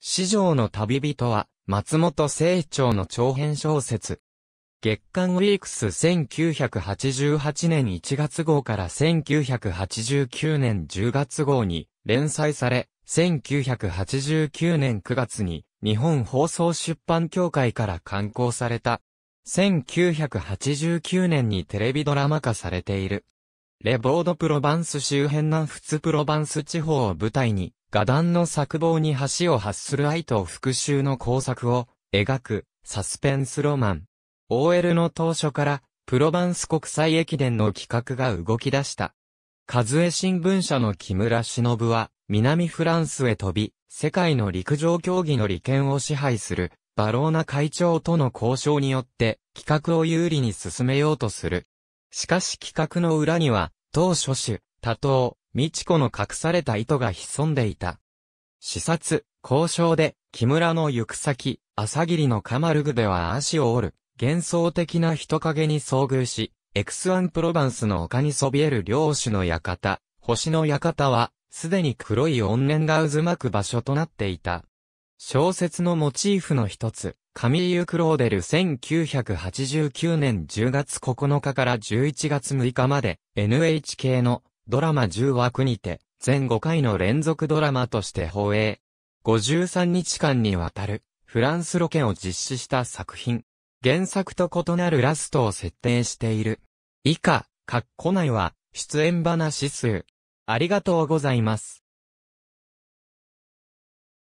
市場の旅人は、松本清張の長編小説。月刊ウィークス1988年1月号から1989年10月号に連載され、1989年9月に日本放送出版協会から刊行された。1989年にテレビドラマ化されている。レボードプロバンス周辺南仏プロバンス地方を舞台に、画壇の作望に橋を発する愛と復讐の工作を描くサスペンスロマン。OL の当初から、プロバンス国際駅伝の企画が動き出した。和江新聞社の木村忍は、南フランスへ飛び、世界の陸上競技の利権を支配する、バローナ会長との交渉によって、企画を有利に進めようとする。しかし企画の裏には、当初手、多頭、美智子の隠された意図が潜んでいた。視察、交渉で、木村の行く先、朝霧のカマルグでは足を折る。幻想的な人影に遭遇し、X1 プロバンスの丘にそびえる領主の館、星の館は、すでに黒い怨念が渦巻く場所となっていた。小説のモチーフの一つ、カミーユ・クローデル1989年10月9日から11月6日まで NHK のドラマ10枠にて全5回の連続ドラマとして放映。53日間にわたるフランスロケを実施した作品。原作と異なるラストを設定している。以下、括弧内は、出演話数。ありがとうございます。